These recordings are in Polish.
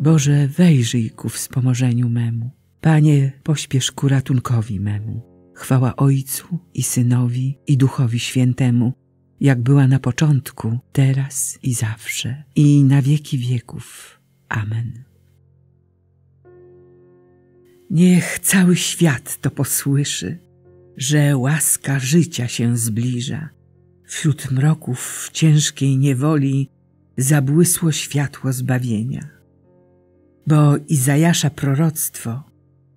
Boże, wejrzyj ku wspomożeniu memu. Panie, pośpiesz ku ratunkowi memu. Chwała Ojcu i Synowi i Duchowi Świętemu, jak była na początku, teraz i zawsze, i na wieki wieków. Amen. Niech cały świat to posłyszy, że łaska życia się zbliża. Wśród mroków ciężkiej niewoli zabłysło światło zbawienia. Bo Izajasza proroctwo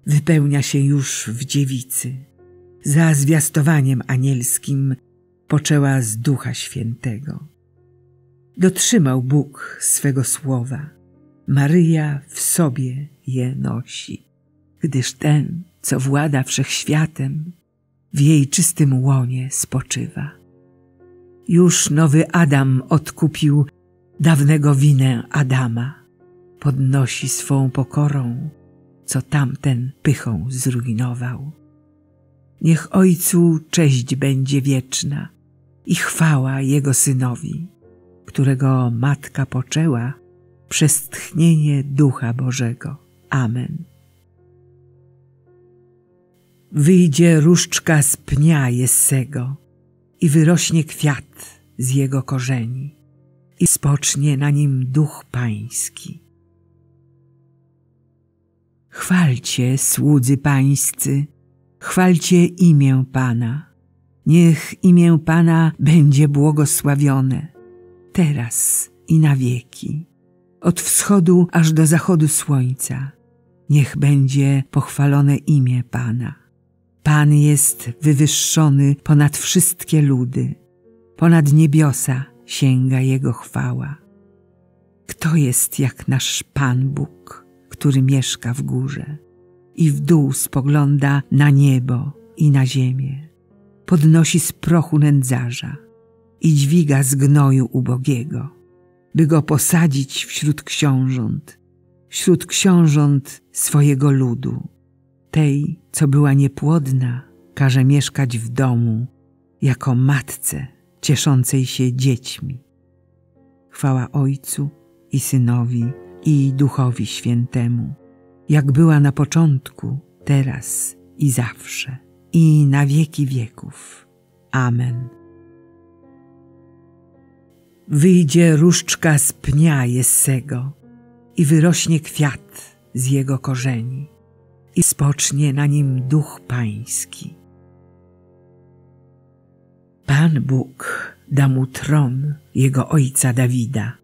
wypełnia się już w dziewicy. Za zwiastowaniem anielskim poczęła z Ducha Świętego. Dotrzymał Bóg swego słowa. Maryja w sobie je nosi, gdyż ten, co włada wszechświatem, w jej czystym łonie spoczywa. Już nowy Adam odkupił dawnego winę Adama. Podnosi swą pokorą, co tamten pychą zrujnował. Niech Ojcu cześć będzie wieczna i chwała Jego Synowi, którego Matka poczęła przez tchnienie Ducha Bożego. Amen. Wyjdzie różdżka z pnia Jessego i wyrośnie kwiat z jego korzeni i spocznie na nim duch pański. Chwalcie, słudzy pańscy, chwalcie imię Pana. Niech imię Pana będzie błogosławione, teraz i na wieki. Od wschodu aż do zachodu słońca, niech będzie pochwalone imię Pana. Pan jest wywyższony ponad wszystkie ludy, ponad niebiosa sięga Jego chwała. Kto jest jak nasz Pan Bóg, który mieszka w górze i w dół spogląda na niebo i na ziemię, podnosi z prochu nędzarza i dźwiga z gnoju ubogiego, by go posadzić wśród książąt, wśród książąt swojego ludu tej, co była niepłodna, każe mieszkać w domu jako matce cieszącej się dziećmi. Chwała Ojcu i Synowi i Duchowi Świętemu, jak była na początku, teraz i zawsze, i na wieki wieków. Amen. Wyjdzie różdżka z pnia Jessego i wyrośnie kwiat z jego korzeni i spocznie na nim duch pański. Pan Bóg da mu tron jego ojca Dawida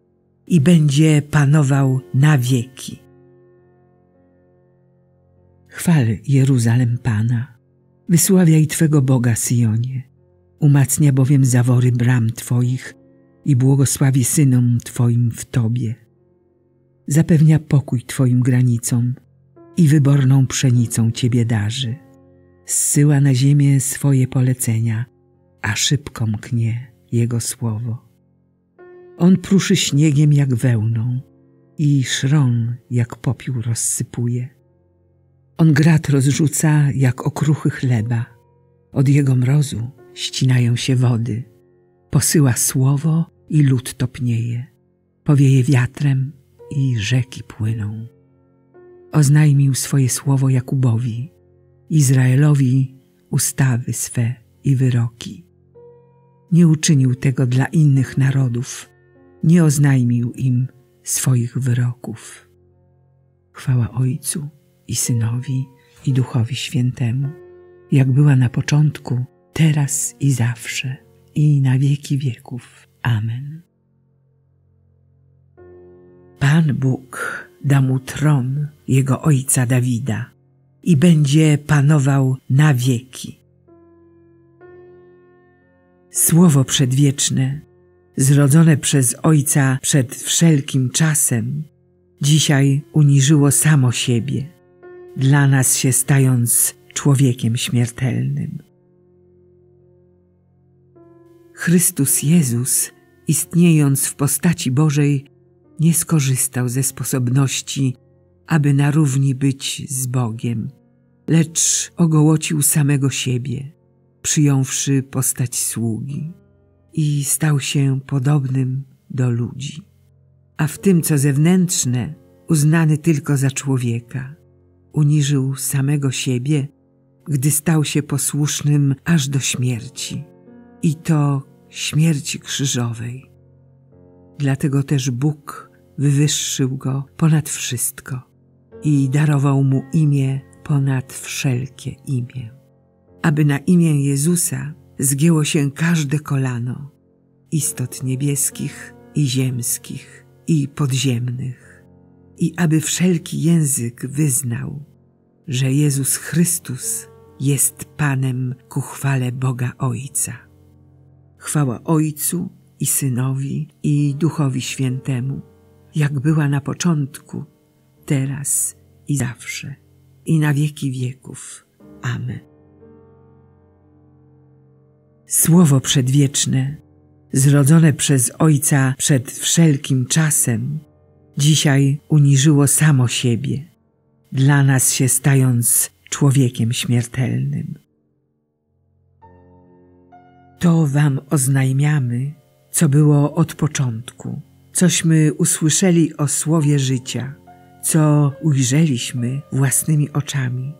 i będzie panował na wieki. Chwal Jeruzalem Pana, wysławiaj Twego Boga Syjonie, umacnia bowiem zawory bram Twoich i błogosławi synom Twoim w Tobie. Zapewnia pokój Twoim granicom i wyborną pszenicą Ciebie darzy. Zsyła na ziemię swoje polecenia, a szybko mknie Jego słowo. On pruszy śniegiem jak wełną i szron jak popiół rozsypuje. On grat rozrzuca jak okruchy chleba. Od Jego mrozu ścinają się wody. Posyła słowo i lód topnieje. Powieje wiatrem i rzeki płyną oznajmił swoje słowo Jakubowi, Izraelowi ustawy swe i wyroki. Nie uczynił tego dla innych narodów, nie oznajmił im swoich wyroków. Chwała Ojcu i Synowi i Duchowi Świętemu, jak była na początku, teraz i zawsze, i na wieki wieków. Amen. Pan Bóg da mu tron jego ojca Dawida i będzie panował na wieki. Słowo przedwieczne, zrodzone przez Ojca przed wszelkim czasem, dzisiaj uniżyło samo siebie, dla nas się stając człowiekiem śmiertelnym. Chrystus Jezus, istniejąc w postaci Bożej, nie skorzystał ze sposobności, aby na równi być z Bogiem, lecz ogołocił samego siebie, przyjąwszy postać sługi i stał się podobnym do ludzi. A w tym, co zewnętrzne, uznany tylko za człowieka. Uniżył samego siebie, gdy stał się posłusznym aż do śmierci. I to śmierci krzyżowej. Dlatego też Bóg wywyższył go ponad wszystko i darował mu imię ponad wszelkie imię, aby na imię Jezusa zgięło się każde kolano istot niebieskich i ziemskich i podziemnych i aby wszelki język wyznał, że Jezus Chrystus jest Panem ku chwale Boga Ojca. Chwała Ojcu i Synowi i Duchowi Świętemu, jak była na początku, teraz i zawsze, i na wieki wieków. Amen. Słowo przedwieczne, zrodzone przez Ojca przed wszelkim czasem, dzisiaj uniżyło samo siebie, dla nas się stając człowiekiem śmiertelnym. To wam oznajmiamy, co było od początku, cośmy usłyszeli o słowie życia, co ujrzeliśmy własnymi oczami,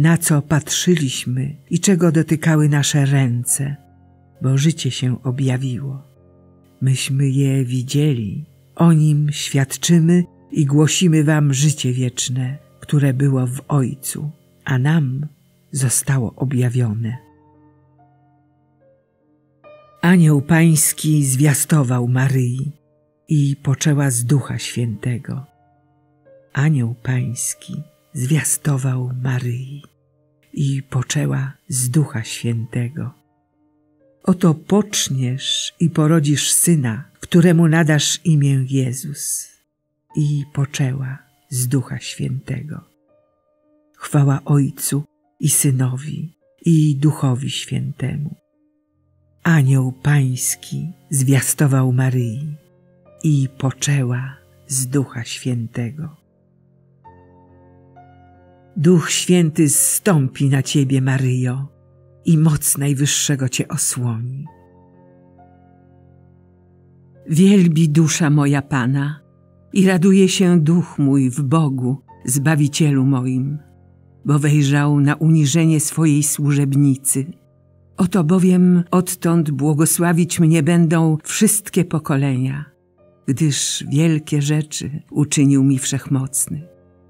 na co patrzyliśmy i czego dotykały nasze ręce, bo życie się objawiło. Myśmy je widzieli, o nim świadczymy i głosimy wam życie wieczne, które było w Ojcu, a nam zostało objawione. Anioł Pański zwiastował Maryi i poczęła z Ducha Świętego. Anioł Pański zwiastował Maryi i poczęła z Ducha Świętego. Oto poczniesz i porodzisz syna, któremu nadasz imię Jezus. I poczęła z Ducha Świętego. Chwała Ojcu i Synowi i Duchowi Świętemu. Anioł Pański zwiastował Maryi i poczęła z Ducha Świętego. Duch Święty zstąpi na Ciebie, Maryjo, i moc Najwyższego Cię osłoni. Wielbi dusza moja Pana i raduje się duch mój w Bogu, Zbawicielu moim, bo wejrzał na uniżenie swojej służebnicy. Oto bowiem odtąd błogosławić mnie będą wszystkie pokolenia, gdyż wielkie rzeczy uczynił mi Wszechmocny,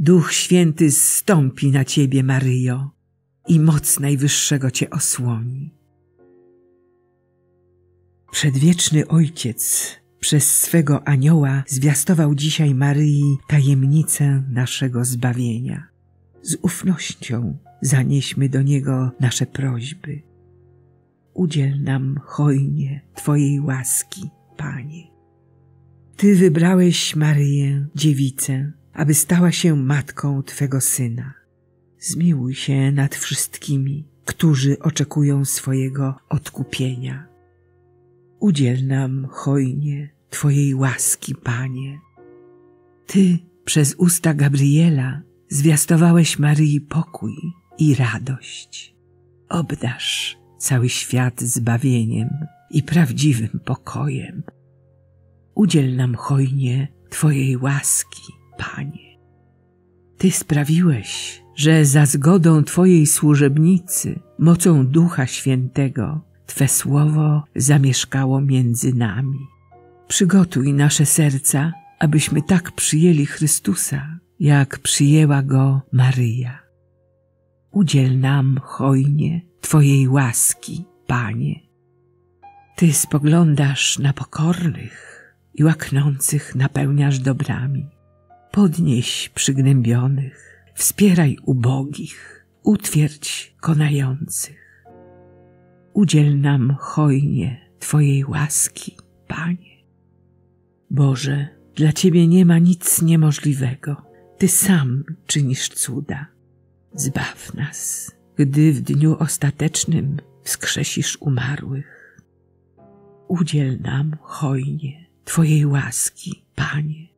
Duch Święty zstąpi na Ciebie, Maryjo, i moc Najwyższego Cię osłoni. Przedwieczny Ojciec przez swego anioła zwiastował dzisiaj Maryi tajemnicę naszego zbawienia. Z ufnością zanieśmy do Niego nasze prośby. Udziel nam hojnie Twojej łaski, Panie. Ty wybrałeś Maryję, dziewicę, aby stała się matką Twego Syna. Zmiłuj się nad wszystkimi, którzy oczekują swojego odkupienia. Udziel nam hojnie Twojej łaski, Panie. Ty przez usta Gabriela zwiastowałeś Maryi pokój i radość. Obdasz cały świat zbawieniem i prawdziwym pokojem. Udziel nam hojnie Twojej łaski, Panie. Ty sprawiłeś, że za zgodą Twojej służebnicy, mocą Ducha Świętego, Twe słowo zamieszkało między nami. Przygotuj nasze serca, abyśmy tak przyjęli Chrystusa, jak przyjęła go Maryja. Udziel nam hojnie Twojej łaski, Panie. Ty spoglądasz na pokornych i łaknących napełniasz dobrami. Podnieś przygnębionych, wspieraj ubogich, utwierdź konających. Udziel nam hojnie Twojej łaski, Panie. Boże, dla Ciebie nie ma nic niemożliwego. Ty sam czynisz cuda. Zbaw nas, gdy w dniu ostatecznym wskrzesisz umarłych. Udziel nam hojnie Twojej łaski, Panie.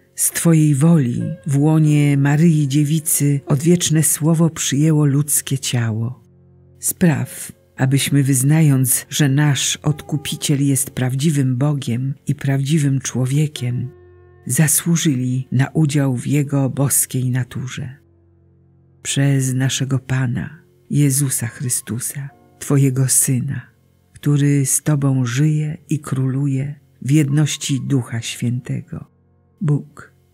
z Twojej woli w łonie Maryi Dziewicy odwieczne słowo przyjęło ludzkie ciało. Spraw, abyśmy wyznając, że nasz Odkupiciel jest prawdziwym Bogiem i prawdziwym człowiekiem, zasłużyli na udział w Jego boskiej naturze. Przez naszego Pana, Jezusa Chrystusa, Twojego Syna, który z Tobą żyje i króluje w jedności Ducha Świętego. Bóg